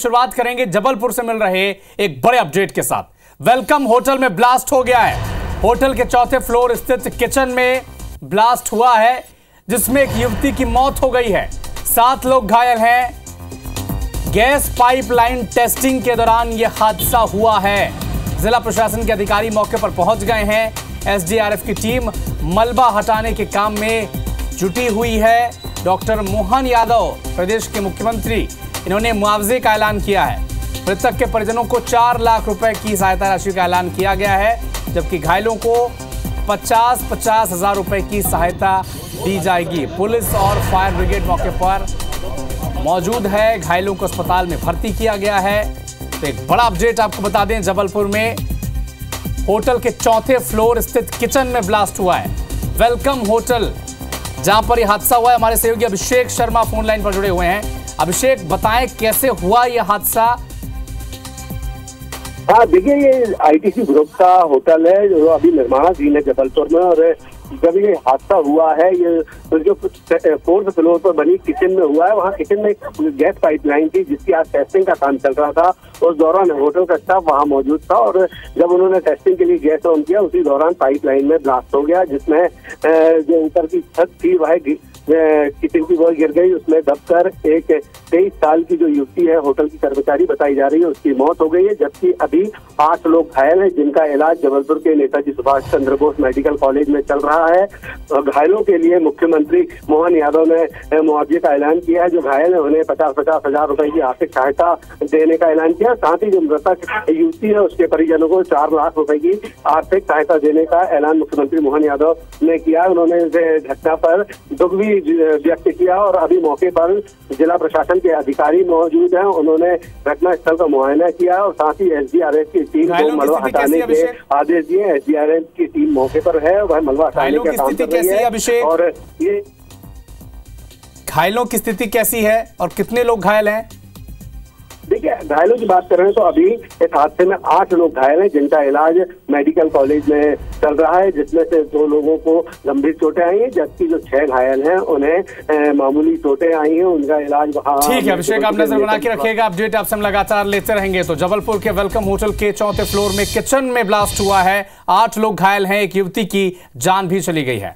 शुरुआत करेंगे जबलपुर से मिल रहे एक बड़े अपडेट के साथ। वेलकम, होटल में ब्लास्ट हो गया है। होटल के चौथे फ्लोर स्थित किचन में ब्लास्ट हुआ है, जिसमें एक युवती की मौत हो गई है। सात लोग घायल हैं। गैस पाइपलाइन टेस्टिंग के दौरान यह हादसा हुआ है। जिला प्रशासन के अधिकारी मौके पर पहुँच गए हैं। एसडीआरएफ की टीम मलबा हटाने के काम में जुटी हुई है। डॉक्टर मोहन यादव, प्रदेश के मुख्यमंत्री इन्होंने मुआवजे का ऐलान किया है। मृतक के परिजनों को चार लाख रुपए की सहायता राशि का ऐलान किया गया है, जबकि घायलों को पचास पचास हज़ार रुपए की सहायता दी जाएगी। पुलिस और फायर ब्रिगेड मौके पर मौजूद है। घायलों को अस्पताल में भर्ती किया गया है। तो एक बड़ा अपडेट आपको बता दें, जबलपुर में होटल के चौथे फ्लोर स्थित किचन में ब्लास्ट हुआ है। वेलकम होटल, जहाँ पर यह हादसा हुआ है। हमारे सहयोगी अभिषेक शर्मा फ़ोन लाइन पर जुड़े हुए हैं। अभिषेक बताएँ कैसे हुआ यह हादसा? हाँ देखिए, ये आईटीसी ग्रुप का होटल है, जो अभी निर्माणाधीन है जबलपुर में, और जब ये हादसा हुआ है, ये तो जो फोर्थ फ्लोर पर बनी किचन में हुआ है, वहाँ किचन में गैस पाइपलाइन थी, जिसकी आज टेस्टिंग का काम चल रहा था उस दौरान होटल का स्टाफ वहाँ मौजूद था, और जब उन्होंने टेस्टिंग के लिए गैस ऑन किया, उसी दौरान पाइपलाइन में ब्लास्ट हो गया, जिसमें जो ऊपर की छत थी, वह किचन की वॉल गिर गई, उसमें दबकर एक तेईस साल की जो युवती है, होटल की कर्मचारी बताई जा रही है, उसकी मौत हो गई है, जबकि अभी आठ लोग घायल हैं, जिनका इलाज जबलपुर के नेताजी सुभाष चंद्र बोस मेडिकल कॉलेज में चल रहा है। घायलों के लिए मुख्यमंत्री मोहन यादव ने मुआवजे का ऐलान किया है। जो घायल है, उन्हें पचास पचास हज़ार रुपए की आर्थिक सहायता देने का ऐलान किया। साथ ही जो मृतक युवती है, उसके परिजनों को चार लाख रुपए की आर्थिक सहायता देने का ऐलान मुख्यमंत्री मोहन यादव ने किया। उन्होंने घटना पर दुख भी व्यक्त किया और अभी मौके पर जिला प्रशासन के अधिकारी मौजूद हैं। उन्होंने घटना स्थल का मुआयना किया और साथ ही एसडीआरएफ की टीम को मलबा हटाने के आदेश दिए। एसडीआरएफ की टीम मौके पर है वह मलबा हटाने का काम कर रही है और ये घायलों की स्थिति कैसी है और कितने लोग घायल हैं? देखिए घायलों की बात कर रहे हैं तो अभी इस हादसे में आठ लोग घायल हैं जिनका इलाज मेडिकल कॉलेज में चल रहा है जिसमें से दो लोगों को गंभीर चोटें आई हैं जबकि जो छह घायल हैं उन्हें मामूली चोटें आई हैं उनका इलाज वहाँ ठीक है अभिषेक आप नज़र बना के रखिएगा अपडेट आपसे हम लगातार लेते रहेंगे। तो जबलपुर के वेलकम होटल के चौथे फ्लोर में किचन में ब्लास्ट हुआ है आठ लोग घायल हैं एक युवती की जान भी चली गई है।